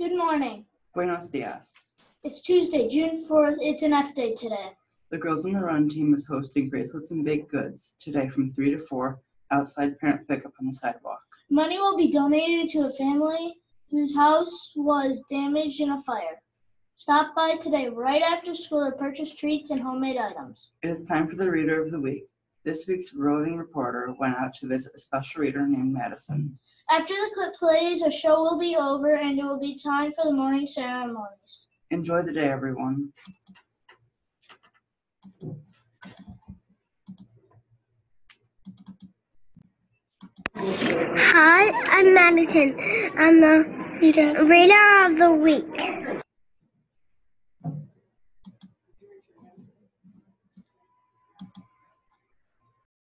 Good morning. Buenos dias. It's Tuesday, June 4th. It's an F day today. The Girls on the Run team is hosting bracelets and baked goods today from 3 to 4 outside parent pickup on the sidewalk. Money will be donated to a family whose house was damaged in a fire. Stop by today right after school to purchase treats and homemade items. It is time for the Reader of the Week. This week's roving reporter went out to visit a special reader named Madison. After the clip plays, our show will be over and it will be time for the morning ceremonies. Enjoy the day, everyone. Hi, I'm Madison. I'm the reader of the week.